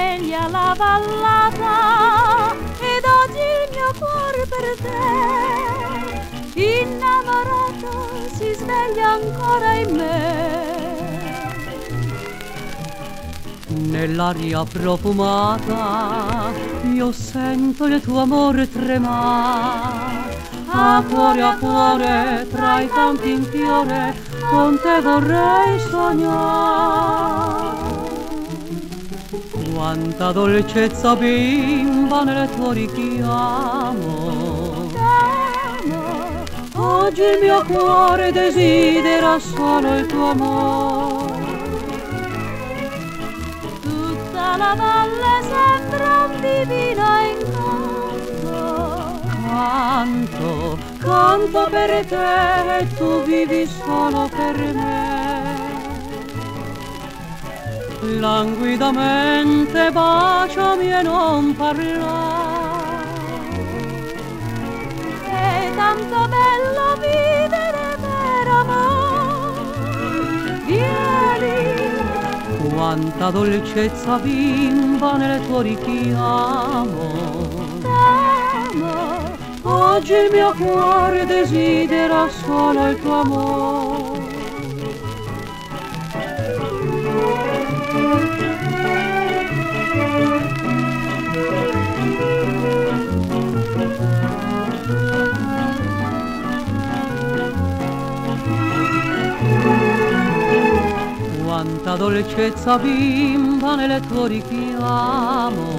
sveglia la ballata ed oggi il mio cuore per te. Innamorato si sveglia ancora in me. Nell'aria profumata io sento il tuo amore tremare. A cuore a cuore tra i campi in fiore con te vorrei sognare quanta dolcezza bimba nel tuo richiamo. Oggi il mio cuore desidera solo il tuo amore. Tutta la valle sembra un divino incanto canto, canto per te e tu vivi solo per me languidamente baciami e non parlare è tanto bello vivere per amore. Vieni. Quanta dolcezza bimba nel tuo richiamo. T'amo, oggi il mio cuore desidera solo il tuo amore quanta dolcezza bimba nel tuo richiamo.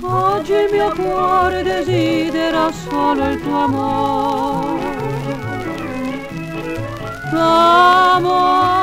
Oggi il mio cuore desidera solo il tuo amore. T'amo